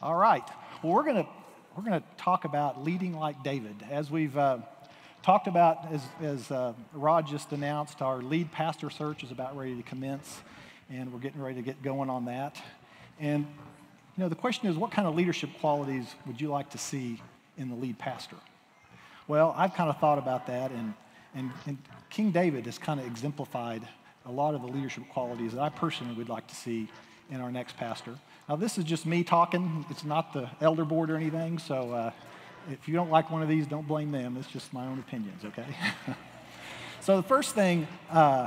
All right. Well, we're going to we're going to talk about leading like David. As we've uh, talked about, as, as uh, Rod just announced, our lead pastor search is about ready to commence, and we're getting ready to get going on that. And you know, the question is, what kind of leadership qualities would you like to see in the lead pastor? Well, I've kind of thought about that, and, and, and King David has kind of exemplified a lot of the leadership qualities that I personally would like to see in our next pastor. Now, this is just me talking. It's not the elder board or anything, so uh, if you don't like one of these, don't blame them. It's just my own opinions, okay? so, the first thing uh,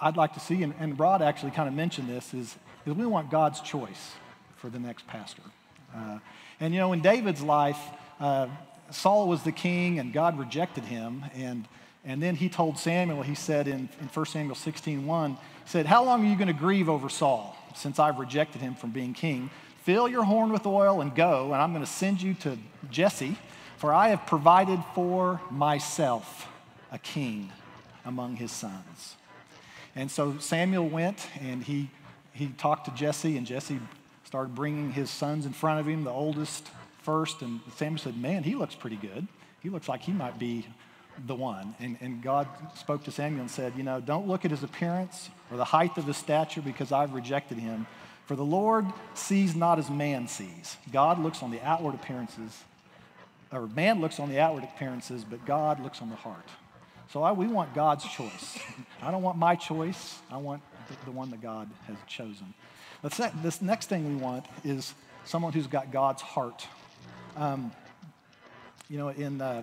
I'd like to see, and, and Rod actually kind of mentioned this, is, is we want God's choice for the next pastor. Uh, and you know, in David's life, uh, Saul was the king and God rejected him. And, and then he told Samuel, he said in, in 1 Samuel 16 1, he said, How long are you going to grieve over Saul? Since I've rejected him from being king. Fill your horn with oil and go, and I'm going to send you to Jesse, for I have provided for myself a king among his sons. And so Samuel went and he, he talked to Jesse, and Jesse started bringing his sons in front of him, the oldest first. And Samuel said, Man, he looks pretty good. He looks like he might be the one. And, and God spoke to Samuel and said, You know, don't look at his appearance or the height of his stature because I've rejected him. For the Lord sees not as man sees. God looks on the outward appearances, or man looks on the outward appearances, but God looks on the heart. So I, we want God's choice. I don't want my choice. I want the, the one that God has chosen. The this next thing we want is someone who's got God's heart. Um, you know, in uh,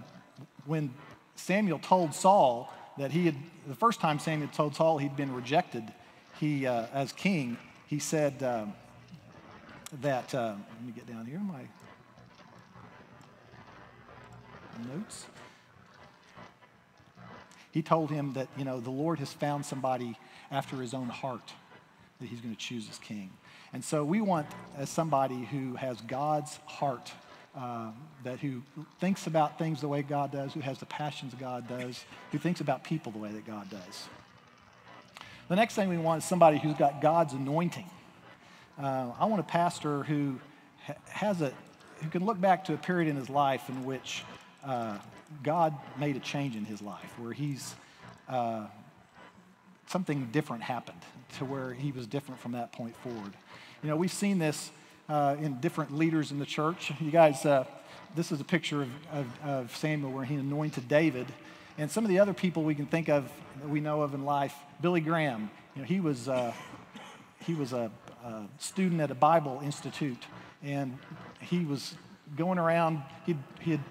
when Samuel told Saul that he had, the first time Samuel told Saul he'd been rejected he, uh, as king, he said uh, that, uh, let me get down here, my notes. He told him that, you know, the Lord has found somebody after his own heart that he's going to choose as king. And so we want, as somebody who has God's heart uh, that who thinks about things the way God does, who has the passions God does, who thinks about people the way that God does. The next thing we want is somebody who's got God's anointing. Uh, I want a pastor who ha- has a who can look back to a period in his life in which uh, God made a change in his life, where he's uh, something different happened to where he was different from that point forward. You know, we've seen this uh, in different leaders in the church. You guys, uh, this is a picture of, of, of, Samuel where he anointed David. And some of the other people we can think of that we know of in life, Billy Graham, you know, he was, uh, he was a, a, student at a Bible institute, and he was going around, he'd, he'd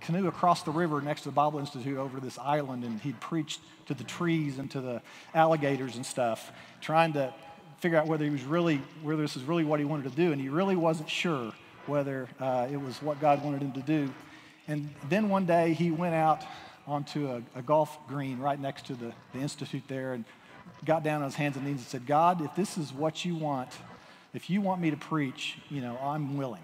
canoe across the river next to the Bible Institute over to this island, and he'd preached to the trees and to the alligators and stuff, trying to figure out whether he was really, whether this is really what he wanted to do, and he really wasn't sure whether uh, it was what God wanted him to do. And then one day he went out onto a, a golf green right next to the, the institute there and got down on his hands and knees and said, God, if this is what you want, if you want me to preach, you know, I'm willing.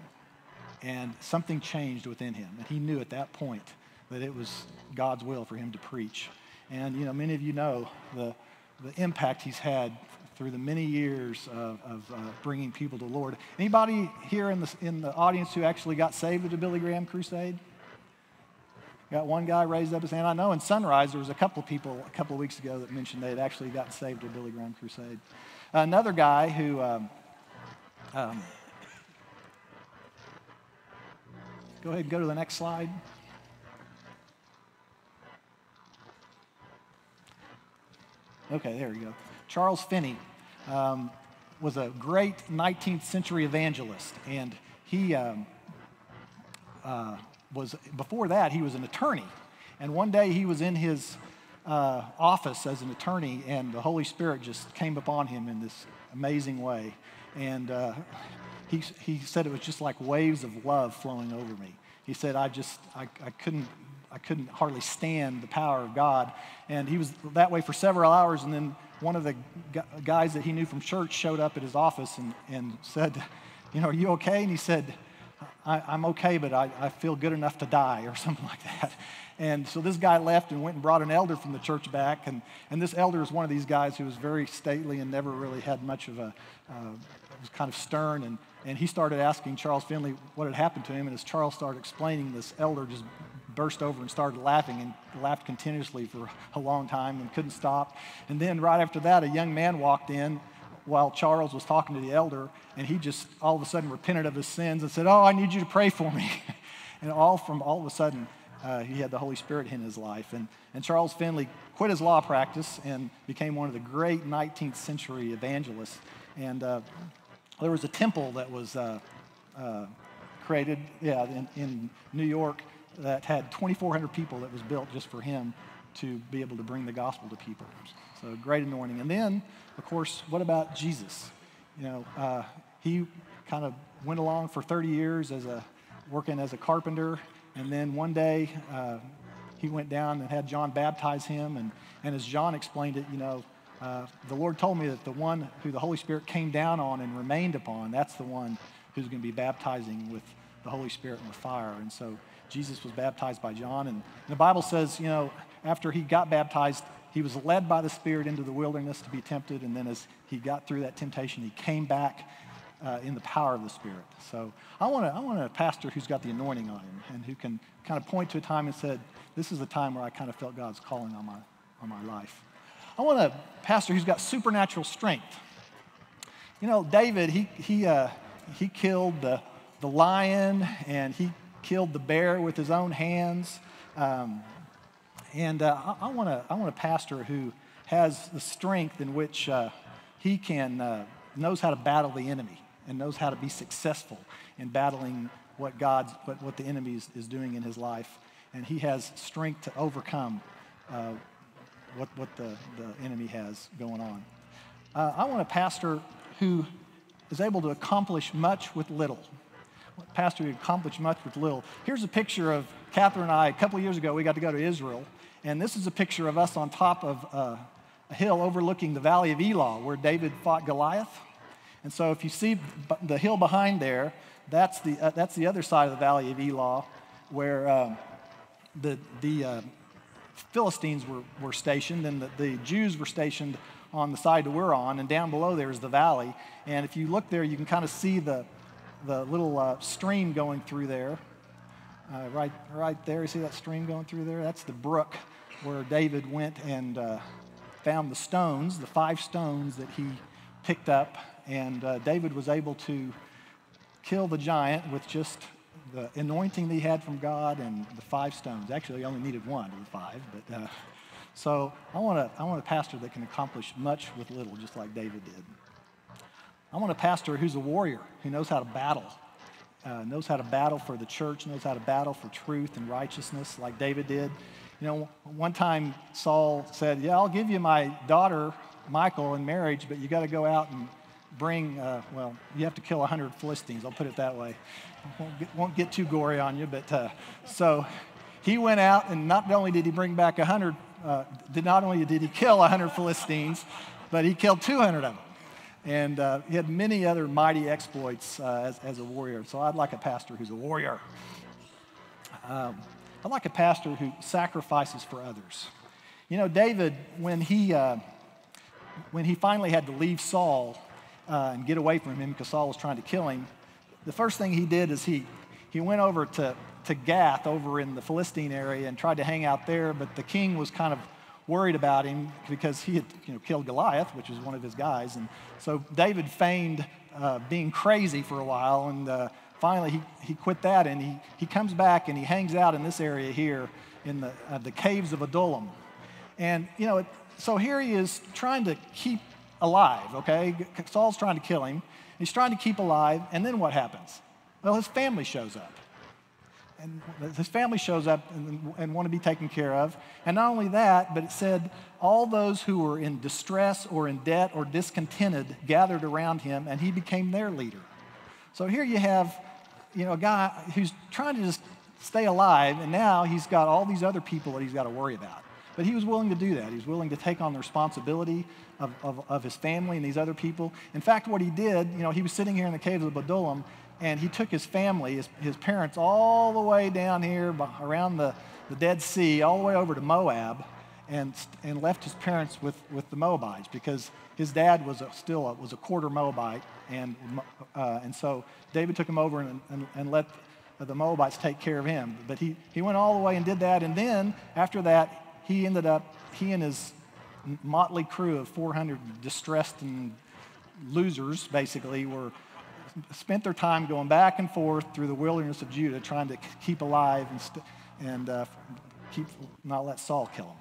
And something changed within him. And he knew at that point that it was God's will for him to preach. And, you know, many of you know the, the impact he's had through the many years of, of uh, bringing people to Lord. Anybody here in the, in the audience who actually got saved at the Billy Graham crusade? Got one guy raised up his hand. I know in Sunrise there was a couple of people a couple of weeks ago that mentioned they had actually gotten saved at Billy Graham crusade. Another guy who um, um, go ahead and go to the next slide. Okay, there we go. Charles Finney um, was a great 19th century evangelist, and he um, uh, was, before that, he was an attorney. And one day he was in his uh, office as an attorney, and the Holy Spirit just came upon him in this amazing way. And uh, he, he said it was just like waves of love flowing over me. He said, I just, I, I couldn't I couldn't hardly stand the power of God. And he was that way for several hours. And then one of the guys that he knew from church showed up at his office and, and said, You know, are you okay? And he said, I, am okay, but I, I feel good enough to die, or something like that. And so this guy left and went and brought an elder from the church back. And, and this elder is one of these guys who was very stately and never really had much of a, uh, was kind of stern, and, and he started asking Charles Finney what had happened to him. And as Charles started explaining, this elder just burst over and started laughing and laughed continuously for a long time and couldn't stop. And then right after that, a young man walked in while Charles was talking to the elder, and he just all of a sudden repented of his sins and said, Oh, I need you to pray for me. and all from all of a sudden, uh, he had the Holy Spirit in his life. And, and Charles Finney quit his law practice and became one of the great 19th century evangelists. And uh, there was a temple that was uh, uh created yeah, in, in New York that had 2,400 people that was built just for him to be able to bring the gospel to people. So great anointing. And then, of course, what about Jesus? You know, uh, he kind of went along for 30 years as a working as a carpenter, and then one day uh, he went down and had John baptize him. And, and as John explained it, you know, uh, the Lord told me that the one who the Holy Spirit came down on and remained upon, that's the one who's going to be baptizing with the Holy Spirit and with fire. And so Jesus was baptized by John. And the Bible says, you know, after he got baptized, he was led by the Spirit into the wilderness to be tempted, and then as he got through that temptation, he came back uh, in the power of the Spirit. So I want, a, I want a pastor who's got the anointing on him and who can kind of point to a time and said, this is the time where I kind of felt God's calling on my, on my life. I want a pastor who's got supernatural strength. You know, David, he, he, uh, he killed the, the lion and he killed the bear with his own hands. Um, and uh, I, I, want a, I want a pastor who has the strength in which uh, he can, uh, knows how to battle the enemy and knows how to be successful in battling what God's, what, what the enemy is, is doing in his life. And he has strength to overcome uh, what, what the, the enemy has going on. Uh, I want a pastor who is able to accomplish much with little. Pastor who accomplished much with little. Here's a picture of Catherine and I. A couple of years ago, we got to go to Israel and this is a picture of us on top of uh, a hill overlooking the valley of Elah, where David fought Goliath. And so if you see the hill behind there, that's the, uh, that's the other side of the valley of Elah, where uh, the, the uh, Philistines were, were stationed and the, the Jews were stationed on the side that we're on. And down below there is the valley. And if you look there, you can kind of see the, the little uh, stream going through there. Uh, right, right there, you see that stream going through there? That's the brook where David went and uh, found the stones, the five stones that he picked up. And uh, David was able to kill the giant with just the anointing that he had from God and the five stones. Actually, he only needed one of the five. But uh, so I want, a, I want a pastor that can accomplish much with little, just like David did. I want a pastor who's a warrior, who knows how to battle uh, knows how to battle for the church, knows how to battle for truth and righteousness like David did. You know, one time Saul said, Yeah, I'll give you my daughter, Michal, in marriage, but you got to go out and bring, uh, well, you have to kill 100 Philistines, I'll put it that way. Won't get, won't get too gory on you, but uh, so he went out, and not only did he bring back 100, uh, did not only did he kill 100 Philistines, but he killed 200 of them. And uh, he had many other mighty exploits uh, as, as, a warrior. So I'd like a pastor who's a warrior. Um, I'd like a pastor who sacrifices for others. You know, David, when he, uh, when he finally had to leave Saul uh, and get away from him because Saul was trying to kill him, the first thing he did is he, he went over to, to Gath over in the Philistine area and tried to hang out there, but the king was kind of worried about him because he had you know, killed Goliath, which was one of his guys. And so David feigned uh, being crazy for a while, and uh, finally he, he quit that, and he, he comes back and he hangs out in this area here in the, uh, the caves of Adullam. And, you know, it, so here he is trying to keep alive, okay? Saul's trying to kill him. He's trying to keep alive, and then what happens? Well, his family shows up and his family shows up and, and, want to be taken care of. And not only that, but it said all those who were in distress or in debt or discontented gathered around him, and he became their leader. So here you have, you know, a guy who's trying to just stay alive, and now he's got all these other people that he's got to worry about. But he was willing to do that. He was willing to take on the responsibility of, of, of his family and these other people. In fact, what he did, you know, he was sitting here in the caves of Adullam, and he took his family, his, his parents, all the way down here around the, the Dead Sea, all the way over to Moab, and, and left his parents with, with the Moabites because his dad was a, still a, was a quarter Moabite, And, uh, and so David took him over and, and, and let the Moabites take care of him. But he, he went all the way and did that. And then after that, he ended up, he and his motley crew of 400 distressed and losers, basically, were spent their time going back and forth through the wilderness of Judah, trying to keep alive and, st- and uh, keep not let Saul kill them.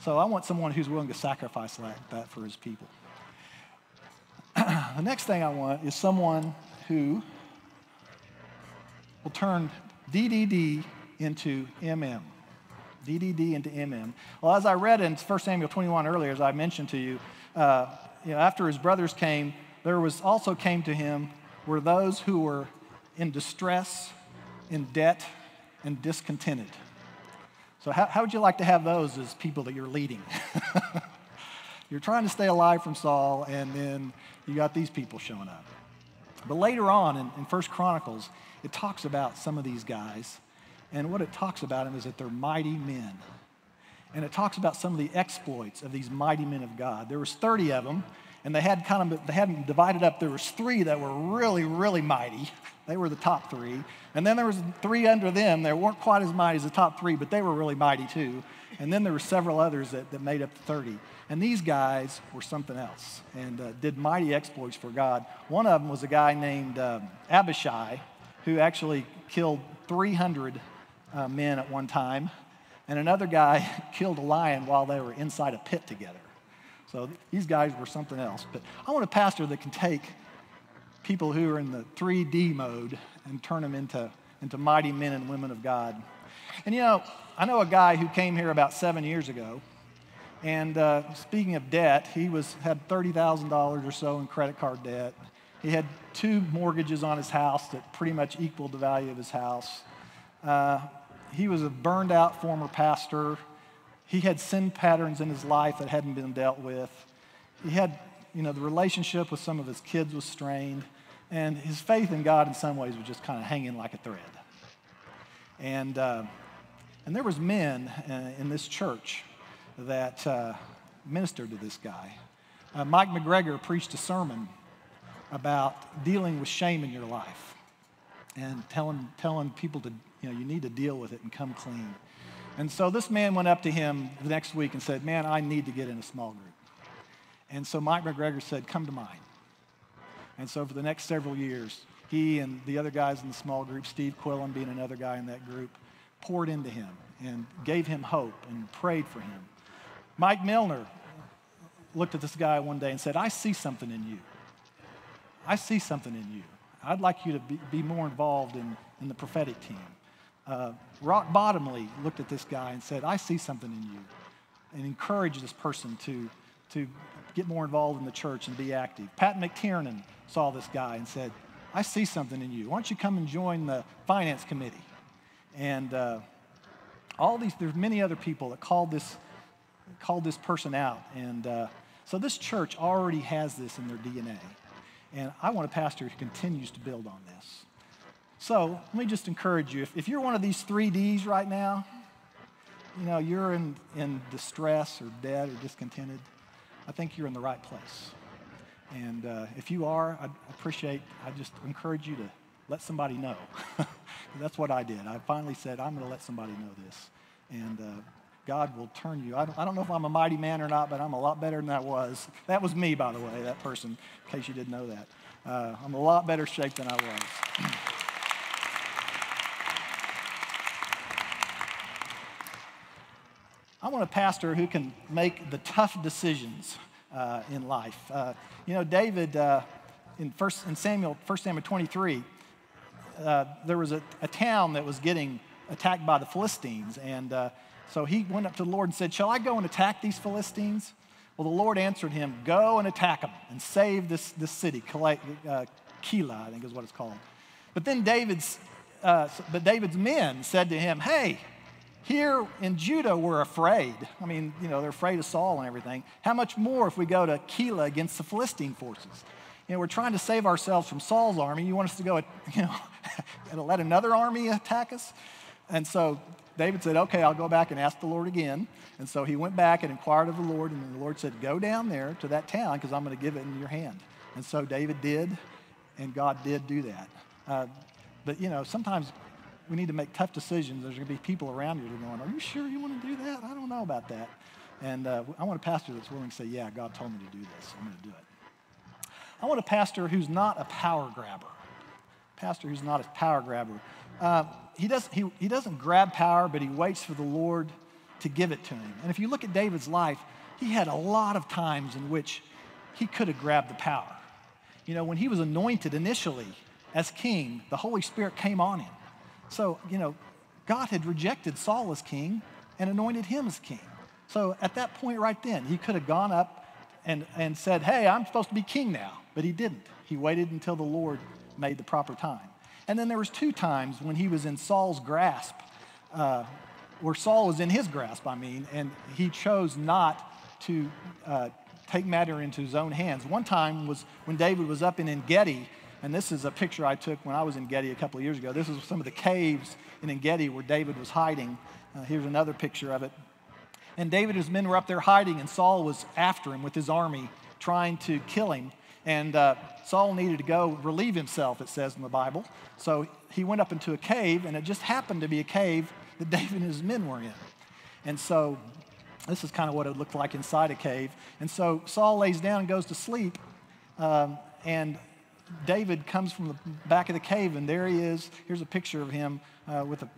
So I want someone who's willing to sacrifice like that for his people. the next thing I want is someone who will turn DDD into MM. DDD into MM. Well, as I read in 1 Samuel 21 earlier, as I mentioned to you, uh, you know, after his brothers came, there was also came to him were those who were in distress, in debt, and discontented. So, how, how would you like to have those as people that you're leading? you're trying to stay alive from Saul, and then you got these people showing up. But later on in, in First Chronicles, it talks about some of these guys, and what it talks about them is that they're mighty men. And it talks about some of the exploits of these mighty men of God. There was 30 of them, and they had kind of they had them divided up. There was three that were really, really mighty. They were the top three. And then there was three under them. They weren't quite as mighty as the top three, but they were really mighty too. And then there were several others that, that made up the 30. And these guys were something else and uh, did mighty exploits for God. One of them was a guy named um, Abishai, who actually killed 300 uh, men at one time. And another guy killed a lion while they were inside a pit together. So these guys were something else. But I want a pastor that can take people who are in the 3D mode and turn them into, into mighty men and women of God. And you know, I know a guy who came here about seven years ago. And uh, speaking of debt, he was, had $30,000 or so in credit card debt. He had two mortgages on his house that pretty much equaled the value of his house. Uh, he was a burned out former pastor. He had sin patterns in his life that hadn't been dealt with. He had, you know, the relationship with some of his kids was strained. And his faith in God in some ways was just kind of hanging like a thread. And, uh, and there was men uh, in this church that uh, ministered to this guy. Uh, Mike McGregor preached a sermon about dealing with shame in your life and telling, telling people to, you know, you need to deal with it and come clean. And so this man went up to him the next week and said, Man, I need to get in a small group. And so Mike McGregor said, Come to mine. And so for the next several years, he and the other guys in the small group, Steve Quillen being another guy in that group, poured into him and gave him hope and prayed for him. Mike Milner looked at this guy one day and said, I see something in you. I see something in you. I'd like you to be, be more involved in, in the prophetic team. Uh, Rock Bottomley looked at this guy and said, I see something in you, and encouraged this person to, to get more involved in the church and be active. Pat McTiernan saw this guy and said, I see something in you. Why don't you come and join the finance committee? And uh, all these, there's many other people that called this, called this person out. And uh, so this church already has this in their DNA. And I want a pastor who continues to build on this. So let me just encourage you. If, if you're one of these three Ds right now, you know, you're in, in distress or dead or discontented, I think you're in the right place. And uh, if you are, I appreciate, I just encourage you to let somebody know. That's what I did. I finally said, I'm going to let somebody know this. And uh, God will turn you. I don't, I don't know if I'm a mighty man or not, but I'm a lot better than that was. That was me, by the way, that person, in case you didn't know that. Uh, I'm a lot better shape than I was. I want a pastor who can make the tough decisions uh, in life. Uh, you know, David, uh, in, first, in Samuel, 1 Samuel 23, uh, there was a, a, town that was getting attacked by the Philistines. And uh, so he went up to the Lord and said, Shall I go and attack these Philistines? Well, the Lord answered him, Go and attack them and save this, this city, uh, Keilah, I think is what it's called. But then David's, but David's men said to him, Hey, here in Judah, we're afraid. I mean, you know, they're afraid of Saul and everything. How much more if we go to Keilah against the Philistine forces? You know, we're trying to save ourselves from Saul's army. You want us to go, you know, let another army attack us? And so David said, okay, I'll go back and ask the Lord again. And so he went back and inquired of the Lord, and the Lord said, go down there to that town because I'm going to give it in your hand. And so David did, and God did do that. Uh, but, you know, sometimes we need to make tough decisions. There's going to be people around you that are going, Are you sure you want to do that? I don't know about that. And uh, I want a pastor that's willing to say, Yeah, God told me to do this. I'm going to do it. I want a pastor who's not a power grabber. Pastor who's not a power grabber. Uh, he, does, he, he doesn't grab power, but he waits for the Lord to give it to him. And if you look at David's life, he had a lot of times in which he could have grabbed the power. You know, when he was anointed initially as king, the Holy Spirit came on him. So, you know, God had rejected Saul as king and anointed him as king. So at that point right then, he could have gone up and, and said, Hey, I'm supposed to be king now. But he didn't. He waited until the Lord made the proper time. And then there was two times when he was in Saul's grasp, uh, where Saul was in his grasp, I mean, and he chose not to uh, take matter into his own hands. One time was when David was up in Engedi, and this is a picture I took when I was in Getty a couple of years ago. This is some of the caves in Engedi where David was hiding. Uh, here's another picture of it. And David and his men were up there hiding, and Saul was after him with his army, trying to kill him. And uh, Saul needed to go relieve himself, it says in the Bible. So he went up into a cave, and it just happened to be a cave that David and his men were in. And so this is kind of what it looked like inside a cave. And so Saul lays down and goes to sleep. Um, and David comes from the back of the cave, and there he is. Here's a picture of him uh, with a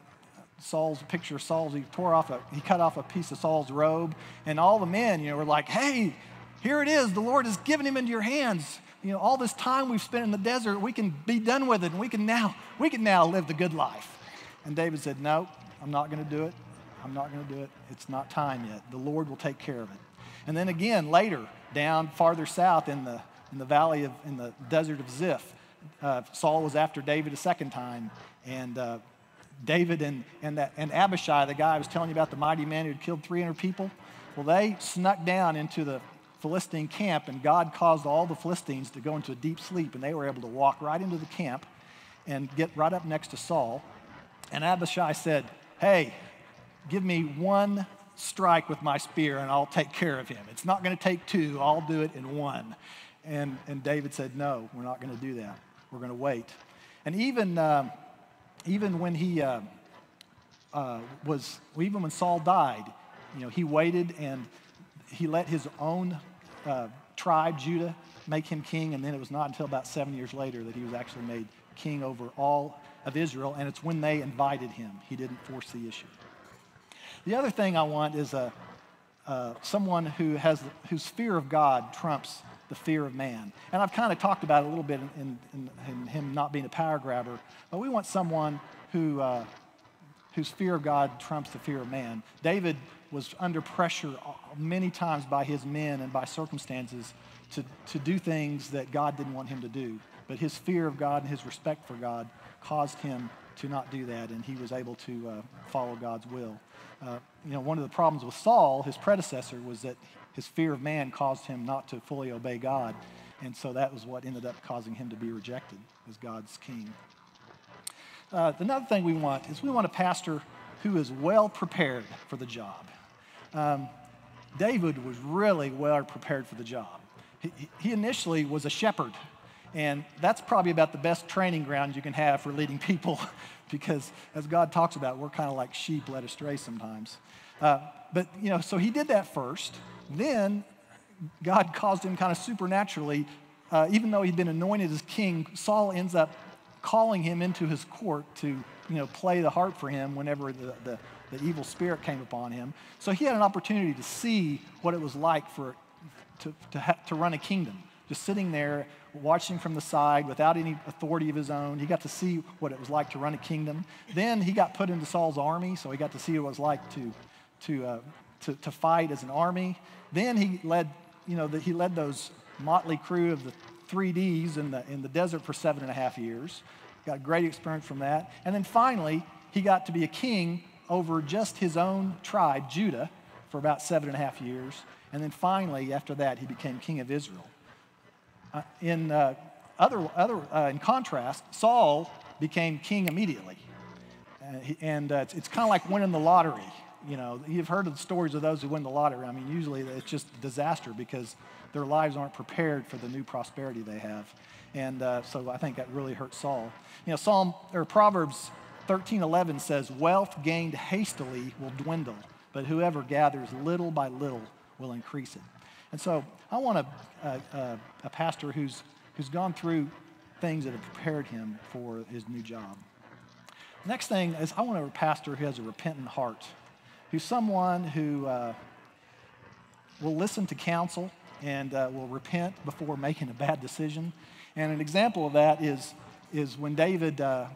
Saul's picture of Saul's. He tore off a, he cut off a piece of Saul's robe, and all the men, you know, were like, "Hey, here it is. The Lord has given him into your hands. You know, all this time we've spent in the desert, we can be done with it, and we can now, we can now live the good life." And David said, "No, I'm not going to do it. I'm not going to do it. It's not time yet. The Lord will take care of it. And then again, later, down farther south in the, in the valley of, in the desert of Ziph, uh, Saul was after David a second time. And uh, David and, and, that, and Abishai, the guy I was telling you about, the mighty man who had killed 300 people, well, they snuck down into the Philistine camp, and God caused all the Philistines to go into a deep sleep, and they were able to walk right into the camp and get right up next to Saul. And Abishai said, Hey, give me one strike with my spear and I'll take care of him. It's not going to take two, I'll do it in one. And, and David said, No, we're not going to do that. We're going to wait. And even, uh, even when he uh, uh, was, even when Saul died, you know, he waited and he let his own uh, tribe, Judah, make him king. And then it was not until about seven years later that he was actually made king over all of Israel. And it's when they invited him. He didn't force the issue. The other thing I want is a, uh, someone who has, whose fear of God trumps the fear of man. And I've kind of talked about it a little bit in, in, in him not being a power grabber, but we want someone who, uh, whose fear of God trumps the fear of man. David was under pressure many times by his men and by circumstances to, to do things that God didn't want him to do. But his fear of God and his respect for God caused him to not do that, and he was able to uh, follow God's will. Uh, you know, one of the problems with Saul, his predecessor, was that his fear of man caused him not to fully obey God. And so that was what ended up causing him to be rejected as God's king. Uh, another thing we want is we want a pastor who is well prepared for the job. Um, David was really well prepared for the job. He, he initially was a shepherd, and that's probably about the best training ground you can have for leading people because as God talks about, we're kind of like sheep led astray sometimes. Uh, but, you know, so he did that first. Then God caused him kind of supernaturally, uh, even though he'd been anointed as king, Saul ends up calling him into his court to, you know, play the harp for him whenever the, the, the evil spirit came upon him. So he had an opportunity to see what it was like for, to, to, ha- to run a kingdom just sitting there watching from the side without any authority of his own. He got to see what it was like to run a kingdom. Then he got put into Saul's army, so he got to see what it was like to, to, uh, to, to, fight as an army. Then he led, you know, the, he led those motley crew of the three Ds in the, in the desert for seven and a half years. Got great experience from that. And then finally, he got to be a king over just his own tribe, Judah, for about seven and a half years. And then finally, after that, he became king of Israel. Uh, in, uh, other, other, uh, in contrast, Saul became king immediately. Uh, he, and uh, it's, it's kind of like winning the lottery. You know, you've heard of the stories of those who win the lottery. I mean, usually it's just disaster because their lives aren't prepared for the new prosperity they have. And uh, so I think that really hurt Saul. You know, Psalm or Proverbs 13:11 says, "Wealth gained hastily will dwindle, but whoever gathers little by little will increase it." And so I want a, a, a pastor who's who's gone through things that have prepared him for his new job. Next thing is I want a pastor who has a repentant heart, who's someone who uh, will listen to counsel and uh, will repent before making a bad decision. And an example of that is, is when David uh,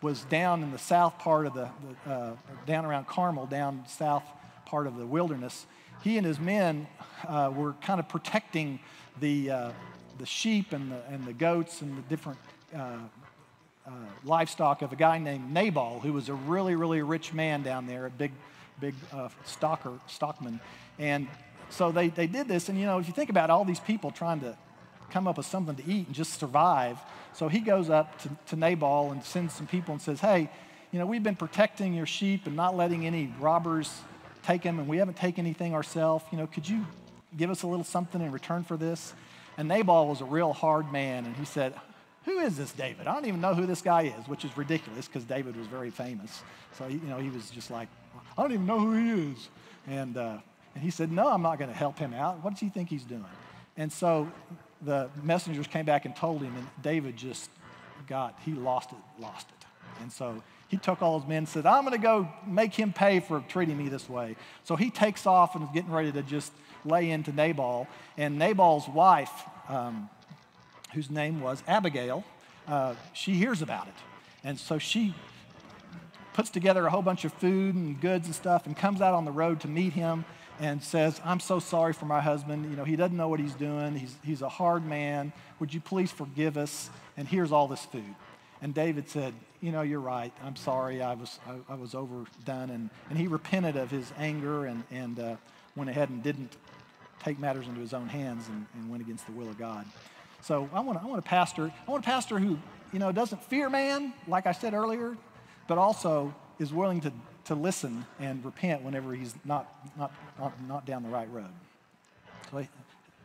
was down in the south part of the, the uh, down around Carmel, down south part of the wilderness, he and his men uh, were kind of protecting the, uh, the sheep and the, and the goats and the different livestock of a guy named Nabal, who was a really, really rich man down there, a big, big uh, stocker, stockman. And so they, they did this, and you know, if you think about all these people trying to come up with something to eat and just survive, so he goes up to, to Nabal and sends some people and says, Hey, you know, we've been protecting your sheep and not letting any robbers take them, and we haven't taken anything ourselves. You know, could you give us a little something in return for this? And Nabal was a real hard man, and he said, who is this David? I don't even know who this guy is, which is ridiculous because David was very famous. So, you know, he was just like, I don't even know who he is. And, uh, and he said, No, I'm not going to help him out. What does he think he's doing? And so the messengers came back and told him, and David just got, he lost it, lost it. And so he took all his men and said, I'm going to go make him pay for treating me this way. So he takes off and is getting ready to just lay into Nabal. And Nabal's wife, um, whose name was Abigail, uh, she hears about it. And so she puts together a whole bunch of food and goods and stuff and comes out on the road to meet him and says, I'm so sorry for my husband. You know, he doesn't know what he's doing. He's, he's a hard man. Would you please forgive us? And here's all this food. And David said, You know, you're right. I'm sorry. I was, I, I was overdone. And, and he repented of his anger and, and uh, went ahead and didn't take matters into his own hands and, and went against the will of God. So I want, I want a pastor. I want a pastor who, you know, doesn't fear man, like I said earlier, but also is willing to, to listen and repent whenever he's not, not, not, not down the right road. So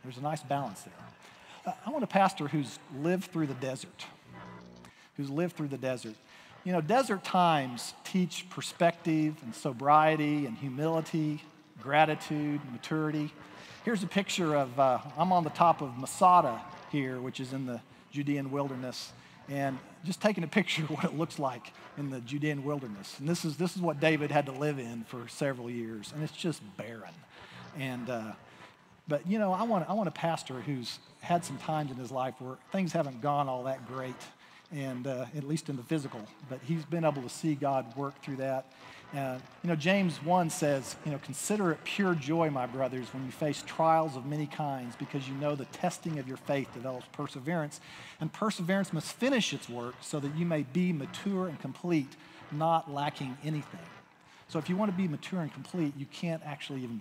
there's a nice balance there. Uh, I want a pastor who's lived through the desert, who's lived through the desert. You know, desert times teach perspective and sobriety and humility, gratitude, maturity. Here's a picture of, uh, I'm on the top of Masada here, which is in the Judean wilderness, and just taking a picture of what it looks like in the Judean wilderness. And this is, this is what David had to live in for several years, and it's just barren. And, uh, but you know, I want, I want a pastor who's had some times in his life where things haven't gone all that great, and uh, at least in the physical, but he's been able to see God work through that. Uh, you know, James 1 says, you know, consider it pure joy, my brothers, when you face trials of many kinds, because you know the testing of your faith develops perseverance. And perseverance must finish its work so that you may be mature and complete, not lacking anything. So if you want to be mature and complete, you can't actually even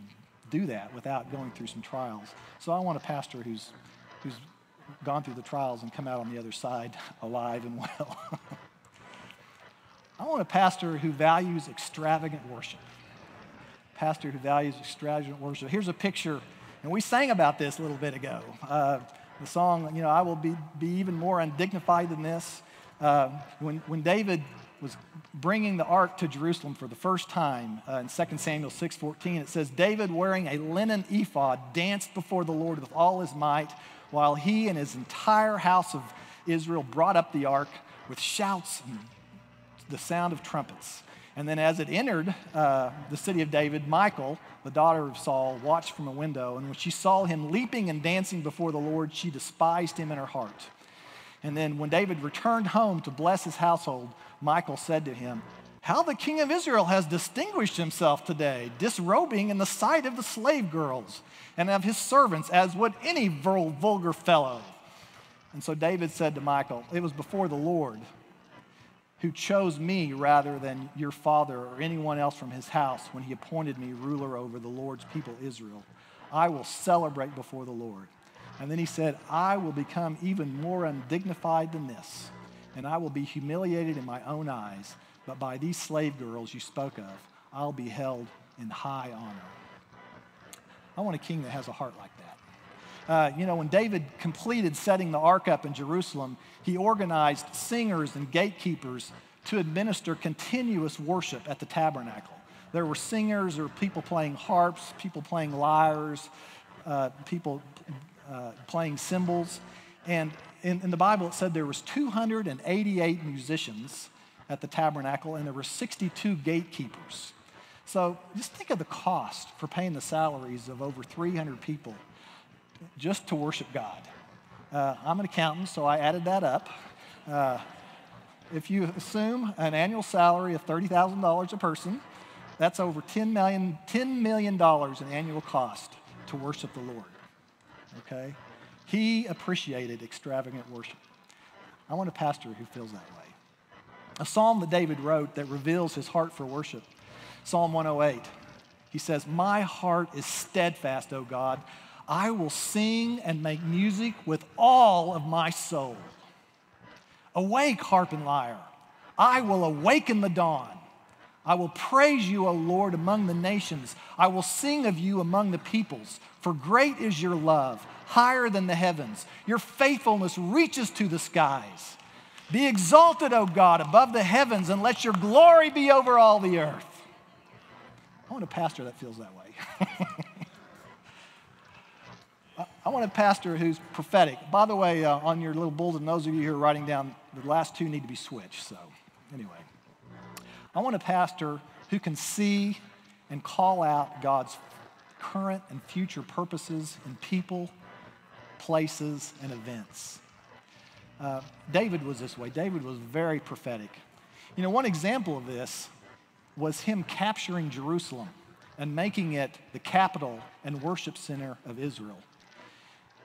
do that without going through some trials. So I want a pastor who's, who's gone through the trials and come out on the other side alive and well. I want a pastor who values extravagant worship. Pastor who values extravagant worship. Here's a picture, and we sang about this a little bit ago. Uh, the song, you know, I will be, be even more undignified than this. Uh, when, when David was bringing the ark to Jerusalem for the first time uh, in 2 Samuel 6:14 it says David wearing a linen ephod danced before the Lord with all his might while he and his entire house of Israel brought up the ark with shouts and the sound of trumpets. And then, as it entered uh, the city of David, Michal, the daughter of Saul, watched from a window. And when she saw him leaping and dancing before the Lord, she despised him in her heart. And then, when David returned home to bless his household, Michal said to him, How the king of Israel has distinguished himself today, disrobing in the sight of the slave girls and of his servants, as would any vulgar fellow. And so David said to Michal, It was before the Lord who chose me rather than your father or anyone else from his house when he appointed me ruler over the Lord's people Israel. I will celebrate before the Lord. And then he said, I will become even more undignified than this, and I will be humiliated in my own eyes. But by these slave girls you spoke of, I'll be held in high honor. I want a king that has a heart like that. Uh, you know, when David completed setting the ark up in Jerusalem, he organized singers and gatekeepers to administer continuous worship at the tabernacle. There were singers or people playing harps, people playing lyres, uh, people uh, playing cymbals. And in, in the Bible, it said there was 288 musicians at the tabernacle, and there were 62 gatekeepers. So just think of the cost for paying the salaries of over 300 people just to worship God. Uh, I'm an accountant, so I added that up. Uh, if you assume an annual salary of $30,000 a person, that's over $10 million, $10 million in annual cost to worship the Lord. Okay? He appreciated extravagant worship. I want a pastor who feels that way. A psalm that David wrote that reveals his heart for worship Psalm 108. He says, My heart is steadfast, O God. I will sing and make music with all of my soul. Awake, harp and lyre. I will awaken the dawn. I will praise you, O Lord, among the nations. I will sing of you among the peoples. For great is your love, higher than the heavens. Your faithfulness reaches to the skies. Be exalted, O God, above the heavens, and let your glory be over all the earth. I want a pastor that feels that way. I want a pastor who's prophetic. By the way, uh, on your little bulletin, those of you who are writing down, the last two need to be switched. So, anyway, I want a pastor who can see and call out God's current and future purposes in people, places, and events. Uh, David was this way. David was very prophetic. You know, one example of this was him capturing Jerusalem and making it the capital and worship center of Israel.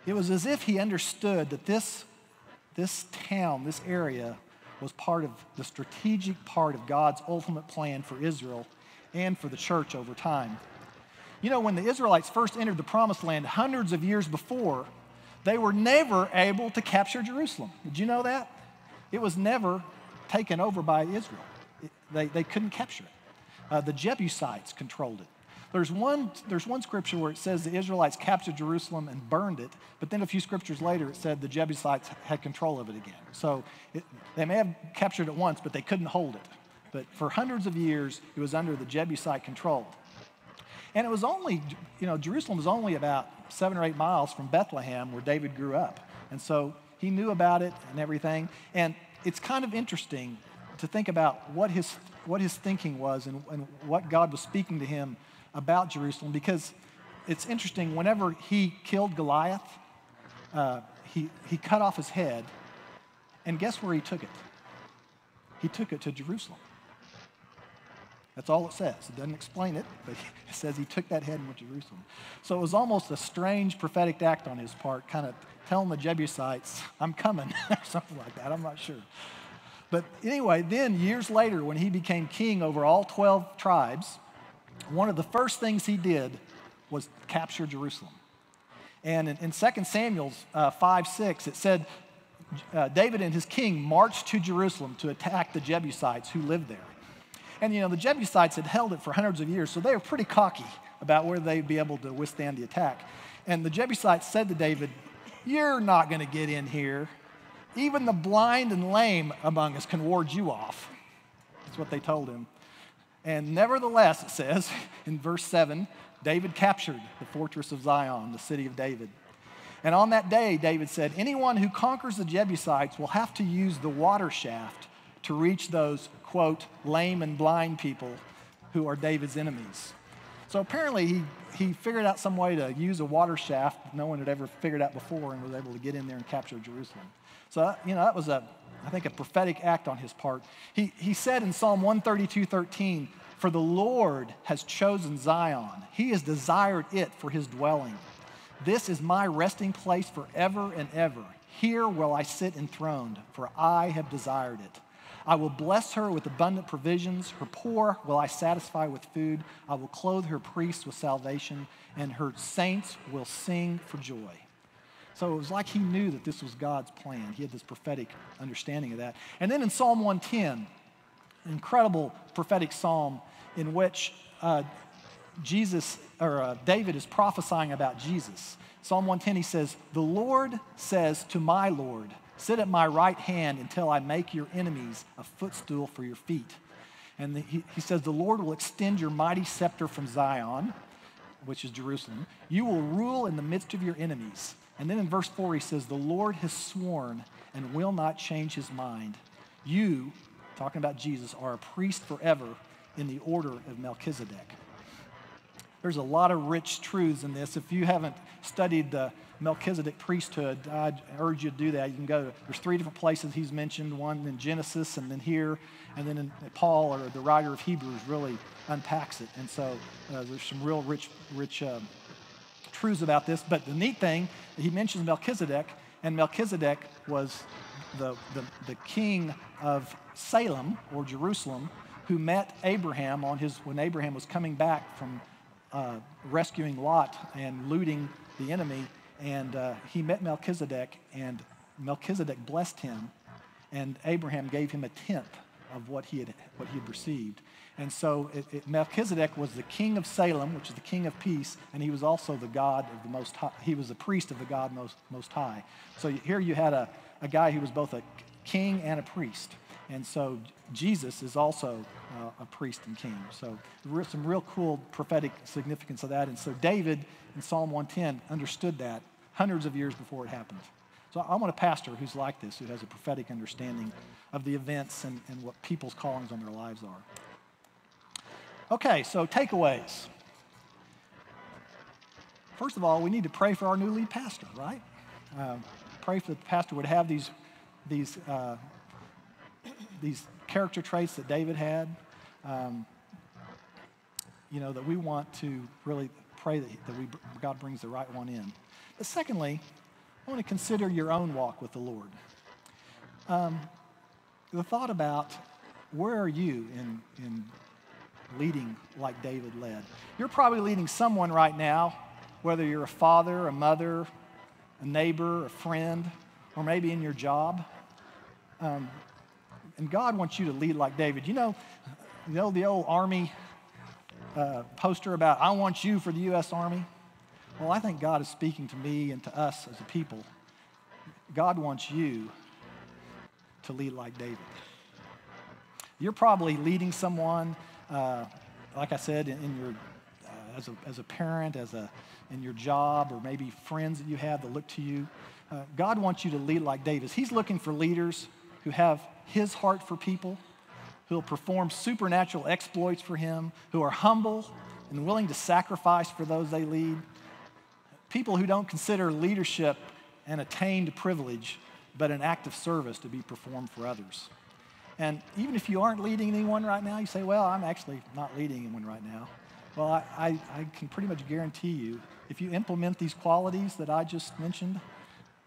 It was as if he understood that this, this town, this area, was part of the strategic part of God's ultimate plan for Israel and for the church over time. You know, when the Israelites first entered the promised land hundreds of years before, they were never able to capture Jerusalem. Did you know that? It was never taken over by Israel. It, they, they couldn't capture it. Uh, the Jebusites controlled it. There's one, there's one scripture where it says the Israelites captured Jerusalem and burned it, but then a few scriptures later it said the Jebusites had control of it again. So it, they may have captured it once, but they couldn't hold it. But for hundreds of years, it was under the Jebusite control. And it was only, you know, Jerusalem was only about seven or eight miles from Bethlehem where David grew up. And so he knew about it and everything. And it's kind of interesting to think about what his, what his thinking was and, and what God was speaking to him about Jerusalem because it's interesting. Whenever he killed Goliath, uh, he, he cut off his head, and guess where he took it? He took it to Jerusalem. That's all it says. It doesn't explain it, but it says he took that head and went to Jerusalem. So it was almost a strange prophetic act on his part, kind of telling the Jebusites, I'm coming, or something like that. I'm not sure. But anyway, then years later, when he became king over all 12 tribes, one of the first things he did was capture Jerusalem. And in, in 2 Samuel uh, 5 6, it said, uh, David and his king marched to Jerusalem to attack the Jebusites who lived there. And you know, the Jebusites had held it for hundreds of years, so they were pretty cocky about whether they'd be able to withstand the attack. And the Jebusites said to David, You're not going to get in here. Even the blind and lame among us can ward you off. That's what they told him. And nevertheless, it says in verse 7 David captured the fortress of Zion, the city of David. And on that day, David said, Anyone who conquers the Jebusites will have to use the water shaft to reach those, quote, lame and blind people who are David's enemies. So apparently, he, he figured out some way to use a water shaft no one had ever figured out before and was able to get in there and capture Jerusalem. So, you know, that was a I think, a prophetic act on his part. He, he said in Psalm 132 13, For the Lord has chosen Zion, he has desired it for his dwelling. This is my resting place forever and ever. Here will I sit enthroned, for I have desired it. I will bless her with abundant provisions. Her poor will I satisfy with food. I will clothe her priests with salvation, and her saints will sing for joy. So it was like he knew that this was God's plan. He had this prophetic understanding of that. And then in Psalm 110, incredible prophetic psalm, in which uh, Jesus or uh, David is prophesying about Jesus. Psalm 110, he says, The Lord says to my Lord, Sit at my right hand until I make your enemies a footstool for your feet. And the, he, he says, The Lord will extend your mighty scepter from Zion, which is Jerusalem. You will rule in the midst of your enemies. And then in verse 4, he says, The Lord has sworn and will not change his mind. You, talking about Jesus, are a priest forever in the order of Melchizedek. There's a lot of rich truths in this. If you haven't studied the Melchizedek priesthood, I urge you to do that. You can go, there's three different places he's mentioned one in Genesis, and then here, and then in Paul, or the writer of Hebrews, really unpacks it. And so uh, there's some real rich, rich uh, truths about this. But the neat thing, he mentions Melchizedek, and Melchizedek was the, the, the king of Salem or Jerusalem who met Abraham on his, when Abraham was coming back from uh, rescuing Lot and looting the enemy. And uh, he met Melchizedek, and Melchizedek blessed him, and Abraham gave him a tenth of what he had, what he had received. And so it, it, Melchizedek was the king of Salem, which is the king of peace, and he was also the God of the Most High. He was the priest of the God Most, most High. So here you had a, a guy who was both a king and a priest. And so Jesus is also uh, a priest and king. So some real cool prophetic significance of that. And so David in Psalm 110 understood that hundreds of years before it happened. So I want a pastor who's like this, who has a prophetic understanding of the events and, and what people's callings on their lives are. Okay, so takeaways. First of all, we need to pray for our new lead pastor, right? Uh, pray for the pastor would have these, these uh, these character traits that David had, um, you know, that we want to really pray that, that we, God brings the right one in. But secondly, I want to consider your own walk with the Lord. Um, the thought about where are you in, in leading like David led? You're probably leading someone right now, whether you're a father, a mother, a neighbor, a friend, or maybe in your job. Um, and God wants you to lead like David. You know, you know the old army uh, poster about, I want you for the U.S. Army? Well, I think God is speaking to me and to us as a people. God wants you to lead like David. You're probably leading someone, uh, like I said, in, in your, uh, as, a, as a parent, as a, in your job, or maybe friends that you have that look to you. Uh, God wants you to lead like David. He's looking for leaders who have his heart for people, who will perform supernatural exploits for him, who are humble and willing to sacrifice for those they lead. People who don't consider leadership an attained privilege, but an act of service to be performed for others. And even if you aren't leading anyone right now, you say, Well, I'm actually not leading anyone right now. Well, I, I, I can pretty much guarantee you, if you implement these qualities that I just mentioned,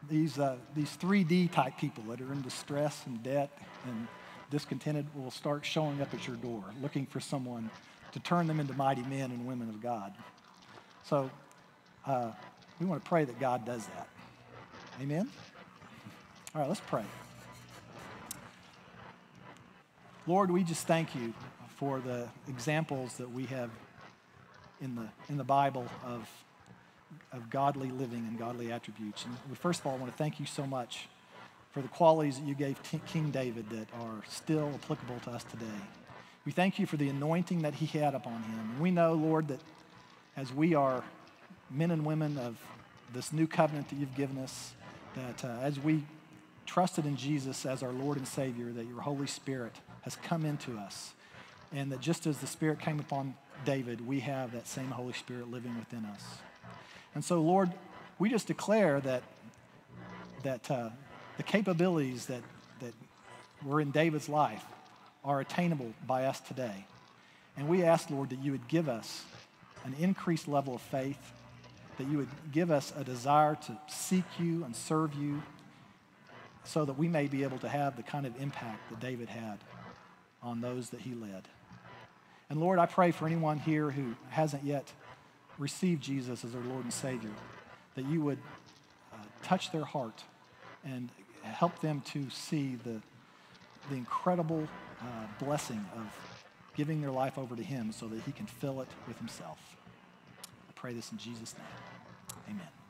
these, uh, these 3D type people that are in distress and debt and discontented will start showing up at your door looking for someone to turn them into mighty men and women of God. So uh, we want to pray that God does that. Amen? All right, let's pray. Lord, we just thank you for the examples that we have in the, in the Bible of of godly living and godly attributes. And we first of all want to thank you so much for the qualities that you gave King David that are still applicable to us today. We thank you for the anointing that he had upon him. And we know, Lord, that as we are men and women of this new covenant that you've given us, that uh, as we trusted in Jesus as our Lord and Savior, that your Holy Spirit has come into us. And that just as the Spirit came upon David, we have that same Holy Spirit living within us. And so, Lord, we just declare that, that uh, the capabilities that, that were in David's life are attainable by us today. And we ask, Lord, that you would give us an increased level of faith, that you would give us a desire to seek you and serve you so that we may be able to have the kind of impact that David had on those that he led. And Lord, I pray for anyone here who hasn't yet receive Jesus as their Lord and Savior, that you would uh, touch their heart and help them to see the, the incredible uh, blessing of giving their life over to Him so that He can fill it with Himself. I pray this in Jesus' name. Amen.